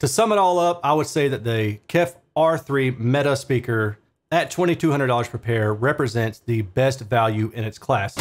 To sum it all up, I would say that the KEF R3 Meta speaker at $2,200 per pair represents the best value in its class.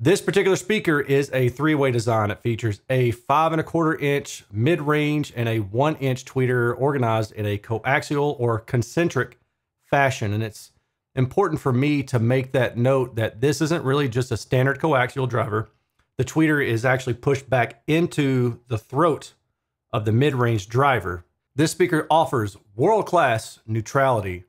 This particular speaker is a three-way design. It features a five and a quarter inch mid-range and a one inch tweeter organized in a coaxial or concentric fashion. And it's important for me to make that note that this isn't really just a standard coaxial driver. The tweeter is actually pushed back into the throat of the mid-range driver. This speaker offers world-class neutrality,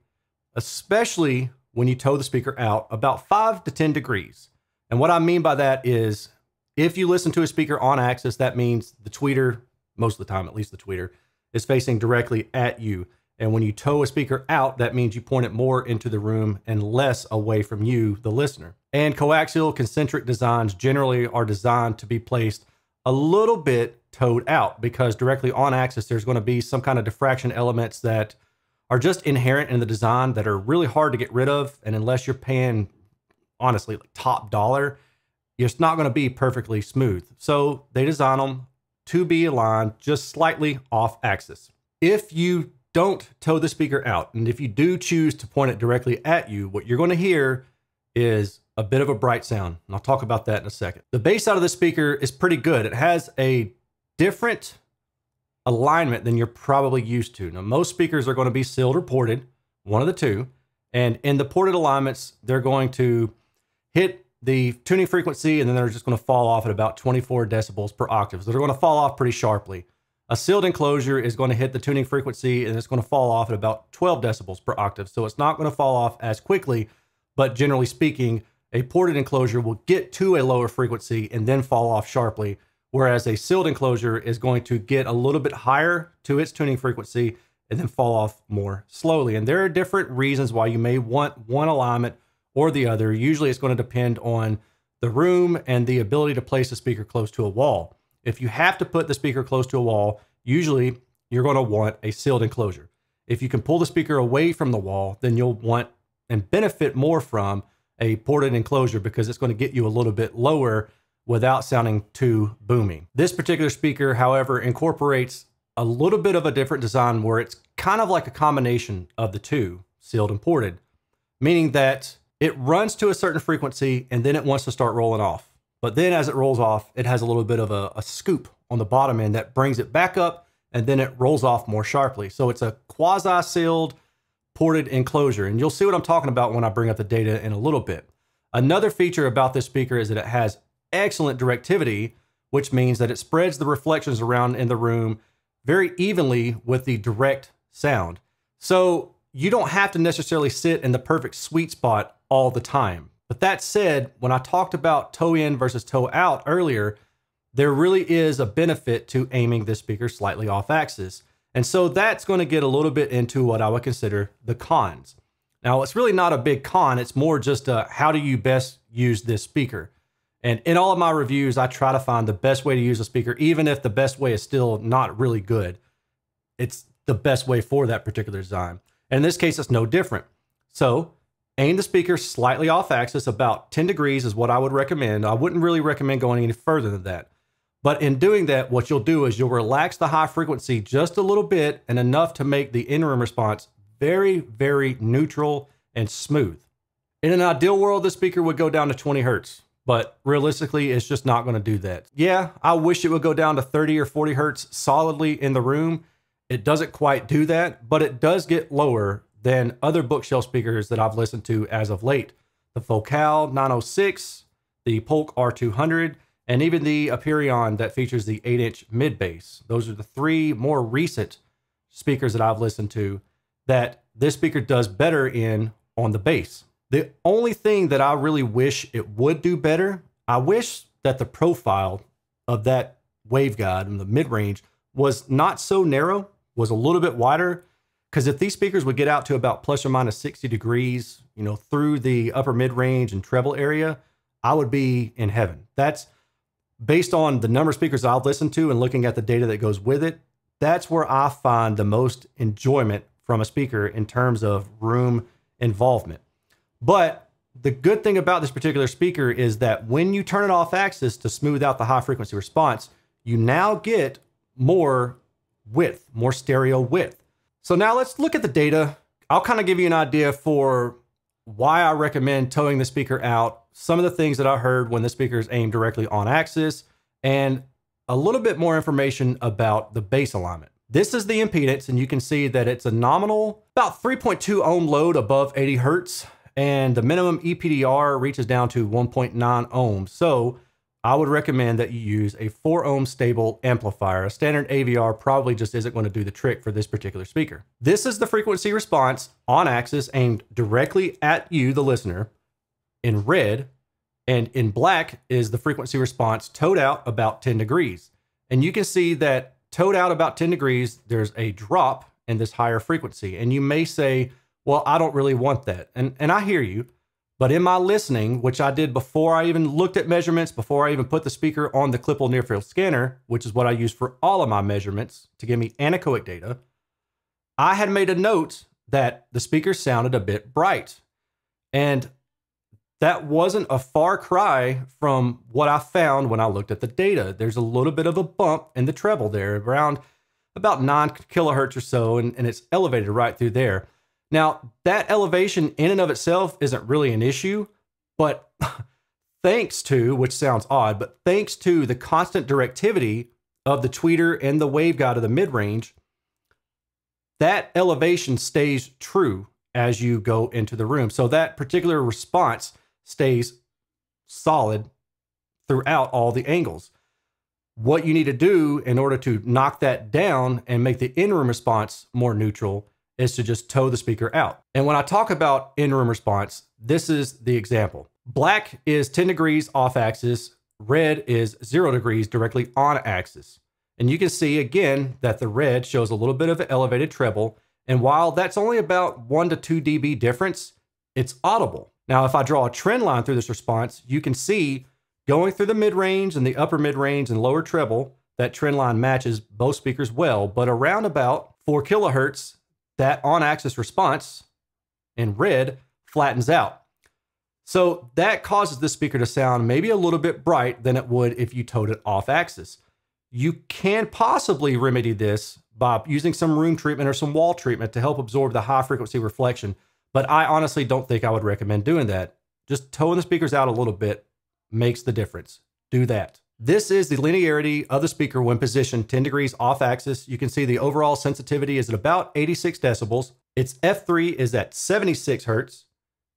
especially when you toe the speaker out about five to 10 degrees. And what I mean by that is if you listen to a speaker on axis, that means the tweeter, most of the time, at least the tweeter, is facing directly at you. And when you toe a speaker out, that means you point it more into the room and less away from you, the listener. And coaxial concentric designs generally are designed to be placed a little bit toed out because directly on axis, there's going to be some kind of diffraction elements that are just inherent in the design that are really hard to get rid of. And unless you're paying honestly like top dollar, it's not going to be perfectly smooth. So they design them to be aligned just slightly off axis. If you don't toe the speaker out, and if you do choose to point it directly at you, what you're going to hear is a bit of a bright sound. And I'll talk about that in a second. The bass out of the speaker is pretty good. It has a different alignment than you're probably used to. Now, most speakers are going to be sealed or ported, one of the two. And in the ported alignments, they're going to hit the tuning frequency and then they're just going to fall off at about 24 decibels per octave. So they're going to fall off pretty sharply. A sealed enclosure is going to hit the tuning frequency and it's going to fall off at about 12 decibels per octave. So it's not going to fall off as quickly, but generally speaking, a ported enclosure will get to a lower frequency and then fall off sharply, whereas a sealed enclosure is going to get a little bit higher to its tuning frequency and then fall off more slowly. And there are different reasons why you may want one alignment or the other. Usually it's going to depend on the room and the ability to place a speaker close to a wall. If you have to put the speaker close to a wall, usually you're going to want a sealed enclosure. If you can pull the speaker away from the wall, then you'll want and benefit more from a ported enclosure because it's going to get you a little bit lower without sounding too boomy. This particular speaker, however, incorporates a little bit of a different design where it's kind of like a combination of the two, sealed and ported, meaning that it runs to a certain frequency and then it wants to start rolling off. But then as it rolls off, it has a little bit of a, a scoop on the bottom end that brings it back up and then it rolls off more sharply. So it's a quasi sealed ported enclosure. And you'll see what I'm talking about when I bring up the data in a little bit. Another feature about this speaker is that it has excellent directivity, which means that it spreads the reflections around in the room very evenly with the direct sound. So you don't have to necessarily sit in the perfect sweet spot all the time. But that said, when I talked about toe in versus toe out earlier, there really is a benefit to aiming this speaker slightly off axis. And so that's going to get a little bit into what I would consider the cons. Now, it's really not a big con. It's more just a, how do you best use this speaker? And in all of my reviews, I try to find the best way to use a speaker, even if the best way is still not really good. It's the best way for that particular design. And in this case, it's no different. So aim the speaker slightly off axis, about 10 degrees is what I would recommend. I wouldn't really recommend going any further than that. But in doing that, what you'll do is you'll relax the high frequency just a little bit and enough to make the in-room response very, very neutral and smooth. In an ideal world, the speaker would go down to 20 hertz, but realistically, it's just not going to do that. Yeah, I wish it would go down to 30 or 40 hertz solidly in the room, it doesn't quite do that, but it does get lower than other bookshelf speakers that I've listened to as of late. The Focal 906, the Polk R200, and even the Aperion that features the 8 inch mid bass. Those are the three more recent speakers that I've listened to that this speaker does better in on the bass. The only thing that I really wish it would do better, I wish that the profile of that waveguide in the mid range was not so narrow was a little bit wider. Because if these speakers would get out to about plus or minus 60 degrees, you know, through the upper mid range and treble area, I would be in heaven. That's based on the number of speakers I've listened to and looking at the data that goes with it. That's where I find the most enjoyment from a speaker in terms of room involvement. But the good thing about this particular speaker is that when you turn it off axis to smooth out the high frequency response, you now get more width, more stereo width. So now let's look at the data. I'll kind of give you an idea for why I recommend toeing the speaker out, some of the things that I heard when the speaker is aimed directly on axis, and a little bit more information about the bass alignment. This is the impedance, and you can see that it's a nominal about 3.2 ohm load above 80 hertz, and the minimum EPDR reaches down to 1.9 ohms. So I would recommend that you use a 4 ohm stable amplifier. A standard AVR probably just isn't going to do the trick for this particular speaker. This is the frequency response on axis aimed directly at you, the listener, in red, and in black is the frequency response toed out about 10 degrees. And you can see that toed out about 10 degrees, there's a drop in this higher frequency. And you may say, well, I don't really want that. And, and I hear you. But in my listening, which I did before I even looked at measurements, before I even put the speaker on the Klippel near field scanner, which is what I use for all of my measurements to give me anechoic data, I had made a note that the speaker sounded a bit bright. And that wasn't a far cry from what I found when I looked at the data. There's a little bit of a bump in the treble there, around about nine kilohertz or so, and, and it's elevated right through there. Now, that elevation in and of itself isn't really an issue, but thanks to, which sounds odd, but thanks to the constant directivity of the tweeter and the waveguide of the mid range, that elevation stays true as you go into the room. So that particular response stays solid throughout all the angles. What you need to do in order to knock that down and make the in room response more neutral is to just toe the speaker out. And when I talk about in-room response, this is the example. Black is 10 degrees off axis, red is zero degrees directly on axis. And you can see again that the red shows a little bit of an elevated treble. And while that's only about one to two dB difference, it's audible. Now, if I draw a trend line through this response, you can see going through the mid range and the upper mid range and lower treble, that trend line matches both speakers well, but around about four kilohertz, that on axis response in red flattens out. So that causes the speaker to sound maybe a little bit bright than it would if you toed it off axis. You can possibly remedy this by using some room treatment or some wall treatment to help absorb the high frequency reflection, but I honestly don't think I would recommend doing that. Just toeing the speakers out a little bit makes the difference. Do that. This is the linearity of the speaker when positioned 10 degrees off axis. You can see the overall sensitivity is at about 86 decibels. Its F3 is at 76 hertz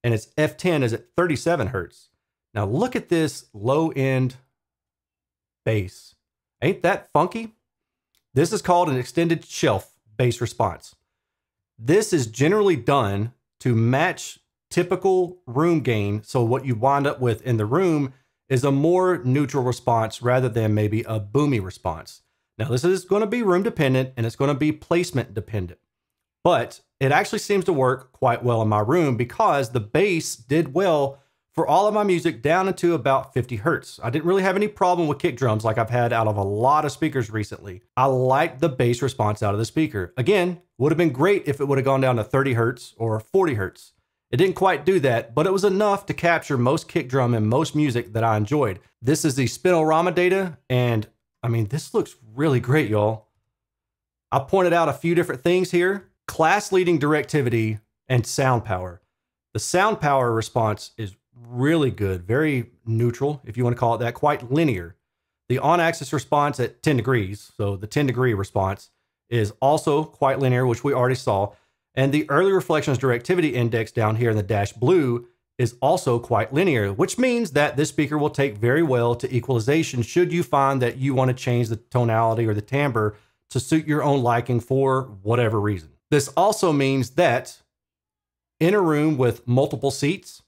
and its F10 is at 37 hertz. Now look at this low end bass. Ain't that funky? This is called an extended shelf bass response. This is generally done to match typical room gain. So what you wind up with in the room is a more neutral response rather than maybe a boomy response. Now, this is going to be room dependent and it's going to be placement dependent, but it actually seems to work quite well in my room because the bass did well for all of my music down into about 50 hertz. I didn't really have any problem with kick drums like I've had out of a lot of speakers recently. I liked the bass response out of the speaker. Again, would have been great if it would have gone down to 30 hertz or 40 hertz. It didn't quite do that, but it was enough to capture most kick drum and most music that I enjoyed. This is the Spinorama data, and I mean, this looks really great, y'all. I pointed out a few different things here. Class leading directivity and sound power. The sound power response is really good, very neutral, if you want to call it that, quite linear. The on axis response at 10 degrees, so the 10 degree response, is also quite linear, which we already saw. And the early reflections directivity index down here in the dash blue is also quite linear, which means that this speaker will take very well to equalization should you find that you want to change the tonality or the timbre to suit your own liking for whatever reason. This also means that in a room with multiple seats,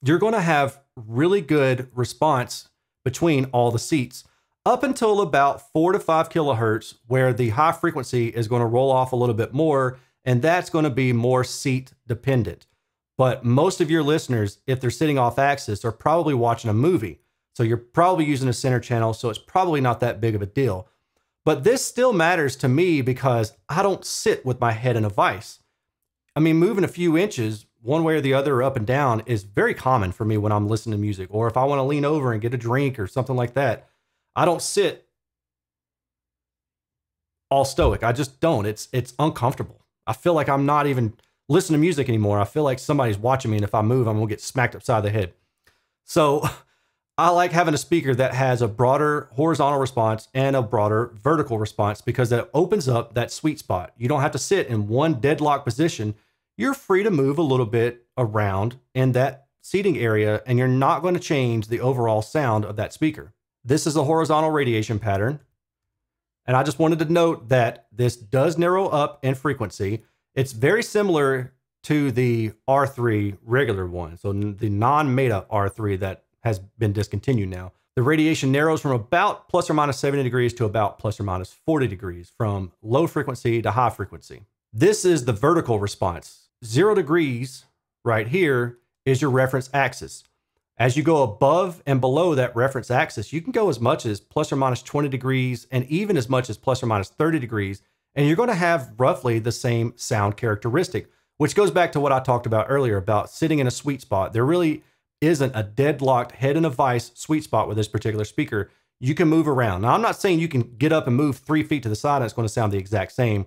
you're going to have really good response between all the seats up until about four to five kilohertz, where the high frequency is going to roll off a little bit more and that's going to be more seat dependent. But most of your listeners, if they're sitting off axis, are probably watching a movie. So you're probably using a center channel, so it's probably not that big of a deal. But this still matters to me because I don't sit with my head in a vise. I mean, moving a few inches one way or the other up and down is very common for me when I'm listening to music or if I want to lean over and get a drink or something like that. I don't sit all stoic. I just don't. It's it's uncomfortable. I feel like I'm not even listening to music anymore. I feel like somebody's watching me and if I move, I'm to get smacked upside the head. So I like having a speaker that has a broader horizontal response and a broader vertical response because that opens up that sweet spot. You don't have to sit in one deadlock position. You're free to move a little bit around in that seating area and you're not going to change the overall sound of that speaker. This is a horizontal radiation pattern. And I just wanted to note that this does narrow up in frequency. It's very similar to the R3 regular one. So the non-Meta R3 that has been discontinued now. The radiation narrows from about plus or minus 70 degrees to about plus or minus 40 degrees from low frequency to high frequency. This is the vertical response. Zero degrees right here is your reference axis. As you go above and below that reference axis, you can go as much as plus or minus 20 degrees and even as much as plus or minus 30 degrees. And you're going to have roughly the same sound characteristic, which goes back to what I talked about earlier about sitting in a sweet spot. There really isn't a deadlocked head in a vice sweet spot with this particular speaker. You can move around. Now, I'm not saying you can get up and move three feet to the side and it's going to sound the exact same.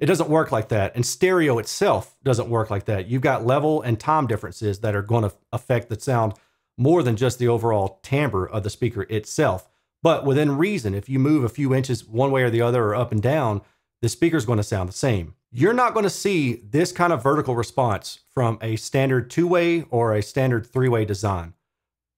It doesn't work like that. And stereo itself doesn't work like that. You've got level and time differences that are going to affect the sound more than just the overall timbre of the speaker itself. But within reason, if you move a few inches one way or the other or up and down, the speaker is going to sound the same. You're not going to see this kind of vertical response from a standard two way or a standard three way design.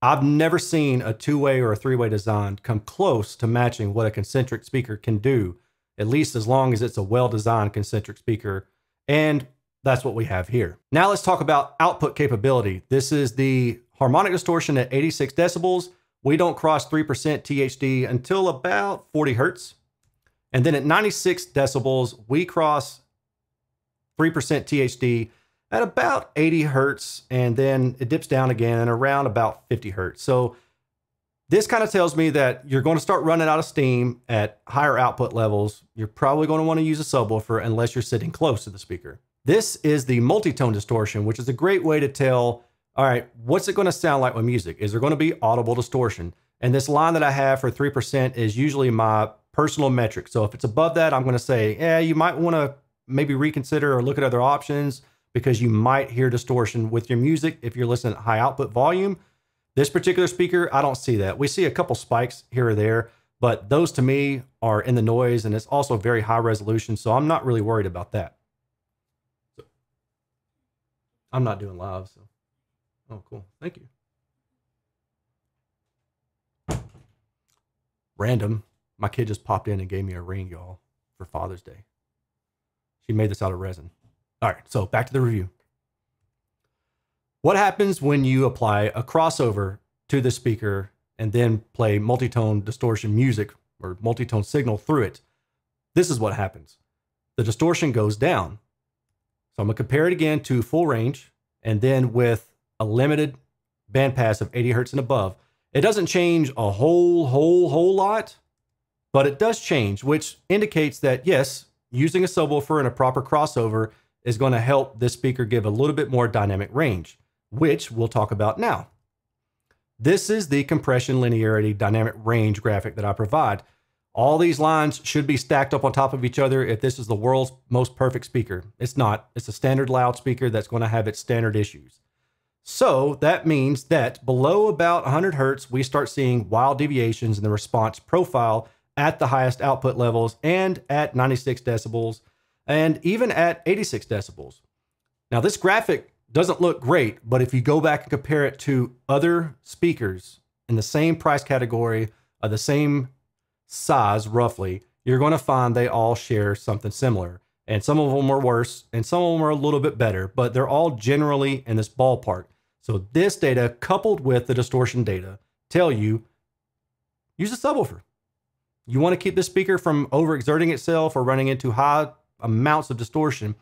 I've never seen a two way or a three way design come close to matching what a concentric speaker can do, at least as long as it's a well designed concentric speaker. And that's what we have here. Now let's talk about output capability. This is the harmonic distortion at 86 decibels. We don't cross 3% THD until about 40 hertz. And then at 96 decibels, we cross 3% THD at about 80 hertz, and then it dips down again around about 50 hertz. So this kind of tells me that you're going to start running out of steam at higher output levels. You're probably going to want to use a subwoofer unless you're sitting close to the speaker. This is the multi-tone distortion, which is a great way to tell, all right, what's it going to sound like with music? Is there going to be audible distortion? And this line that I have for 3% is usually my personal metric. So if it's above that, I'm going to say, yeah, you might want to maybe reconsider or look at other options because you might hear distortion with your music if you're listening at high output volume. This particular speaker, I don't see that. We see a couple spikes here or there, but those to me are in the noise and it's also very high resolution. So I'm not really worried about that. I'm not doing live. So, oh, cool. Thank you. Random. My kid just popped in and gave me a ring, y'all, for Father's Day. She made this out of resin. All right, so back to the review. What happens when you apply a crossover to the speaker and then play multitone distortion music or multitone signal through it? This is what happens. The distortion goes down. So I'm going to compare it again to full range and then with a limited bandpass of 80 hertz and above. It doesn't change a whole, whole, whole lot, but it does change, which indicates that yes, using a subwoofer and a proper crossover is going to help this speaker give a little bit more dynamic range, which we'll talk about now. This is the compression linearity dynamic range graphic that I provide. All these lines should be stacked up on top of each other if this is the world's most perfect speaker. It's not. It's a standard loudspeaker that's going to have its standard issues. So that means that below about 100 hertz, we start seeing wild deviations in the response profile at the highest output levels and at 96 decibels and even at 86 decibels. Now, this graphic doesn't look great, but if you go back and compare it to other speakers in the same price category of the same size, roughly, you're going to find they all share something similar. And some of them are worse and some of them are a little bit better, but they're all generally in this ballpark. So, this data coupled with the distortion data tell you use a subwoofer. You want to keep the speaker from overexerting itself or running into high amounts of distortion,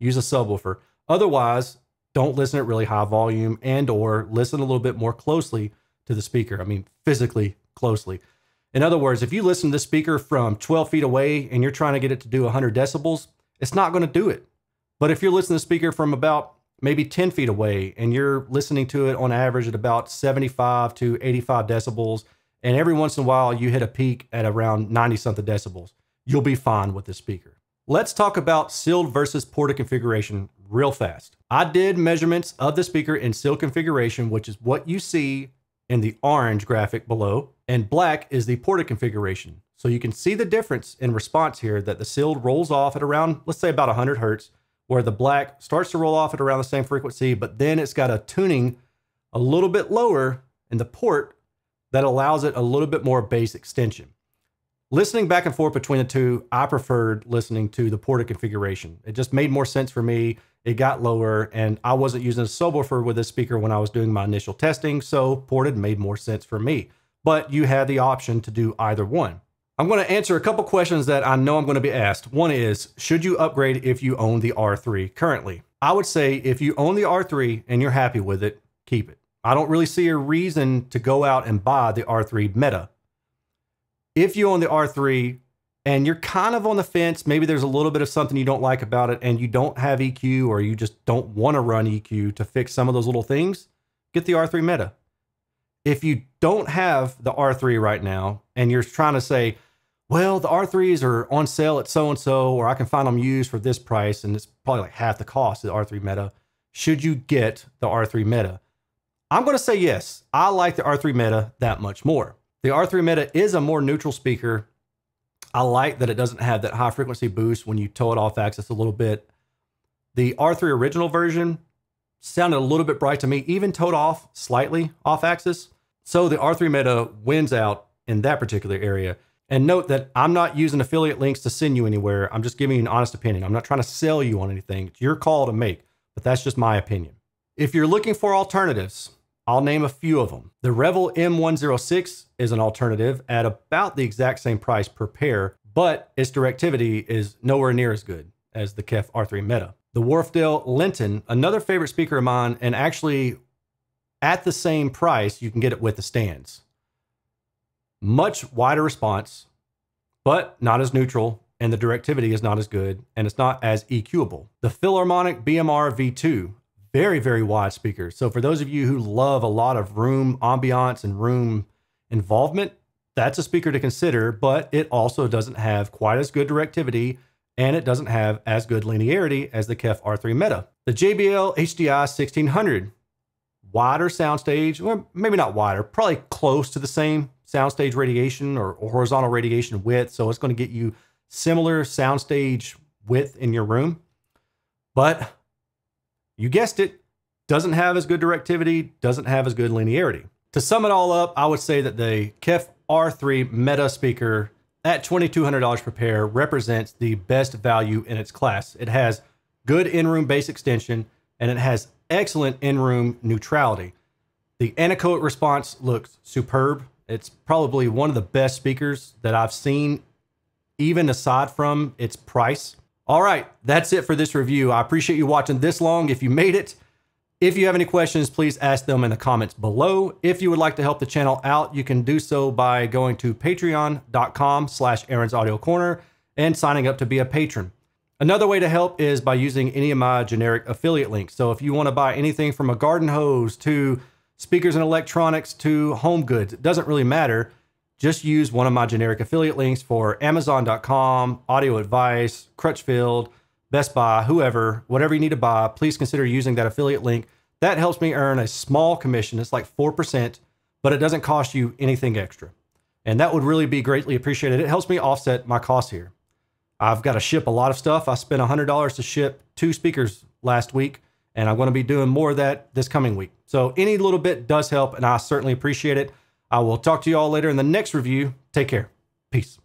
use a subwoofer. Otherwise, don't listen at really high volume and or listen a little bit more closely to the speaker. I mean, physically closely. In other words, if you listen to the speaker from 12 feet away and you're trying to get it to do 100 decibels, it's not going to do it. But if you're listening to the speaker from about maybe 10 feet away and you're listening to it on average at about 75 to 85 decibels, and every once in a while you hit a peak at around 90 something decibels, you'll be fine with this speaker. Let's talk about sealed versus ported configuration real fast. I did measurements of the speaker in sealed configuration, which is what you see in the orange graphic below, and black is the ported configuration. So you can see the difference in response here that the sealed rolls off at around, let's say about 100 hertz, where the black starts to roll off at around the same frequency, but then it's got a tuning a little bit lower in the port that allows it a little bit more bass extension. Listening back and forth between the two, I preferred listening to the ported configuration. It just made more sense for me. It got lower, and I wasn't using a subwoofer with this speaker when I was doing my initial testing, so ported made more sense for me. But you had the option to do either one. I'm going to answer a couple questions that I know I'm going to be asked. One is Should you upgrade if you own the R3 currently? I would say if you own the R3 and you're happy with it, keep it. I don't really see a reason to go out and buy the R3 Meta if you own the R3 and you're kind of on the fence, maybe there's a little bit of something you don't like about it and you don't have EQ or you just don't want to run EQ to fix some of those little things, get the R3 Meta. If you don't have the R3 right now and you're trying to say, well, the R3s are on sale at so and so, or I can find them used for this price, and it's probably like half the cost of the R3 Meta. Should you get the R3 Meta? I'm going to say yes. I like the R3 Meta that much more. The R3 Meta is a more neutral speaker. I like that it doesn't have that high frequency boost when you toe it off axis a little bit. The R3 original version sounded a little bit bright to me, even toed off slightly off axis. So the R3 Meta wins out in that particular area. And note that I'm not using affiliate links to send you anywhere. I'm just giving you an honest opinion. I'm not trying to sell you on anything. It's your call to make, but that's just my opinion. If you're looking for alternatives, I'll name a few of them. The Revel M106 is an alternative at about the exact same price per pair, but its directivity is nowhere near as good as the KEF R3 Meta. The Wharfedale Linton, another favorite speaker of mine, and actually at the same price, you can get it with the stands. Much wider response, but not as neutral, and the directivity is not as good, and it's not as EQable. The Philharmonic BMR V2, very, very wide speakers. So for those of you who love a lot of room ambiance and room involvement, that's a speaker to consider, but it also doesn't have quite as good directivity and it doesn't have as good linearity as the KEF R3 Meta. The JBL HDI 1600, wider soundstage, or maybe not wider, probably close to the same soundstage radiation or, or horizontal radiation width. So it's going to get you similar soundstage width in your room. But you guessed it, doesn't have as good directivity, doesn't have as good linearity. To sum it all up, I would say that the KEF R3 Meta speaker at $2,200 per pair represents the best value in its class. It has good in-room bass extension and it has excellent in-room neutrality. The anechoic response looks superb. It's probably one of the best speakers that I've seen, even aside from its price. All right, that's it for this review. I appreciate you watching this long. If you made it, if you have any questions, please ask them in the comments below. If you would like to help the channel out, you can do so by going to patreon.com slash Erin's Audio Corner and signing up to be a patron. Another way to help is by using any of my generic affiliate links. So if you want to buy anything from a garden hose to speakers and electronics to home goods, it doesn't really matter just use one of my generic affiliate links for Amazon.com, Audio Advice, Crutchfield, Best Buy, whoever, whatever you need to buy, please consider using that affiliate link. That helps me earn a small commission. It's like 4%, but it doesn't cost you anything extra. And that would really be greatly appreciated. It helps me offset my costs here. I've got to ship a lot of stuff. I spent $100 to ship two speakers last week, and I'm going to be doing more of that this coming week. So any little bit does help, and I certainly appreciate it. I will talk to you all later in the next review. Take care. Peace.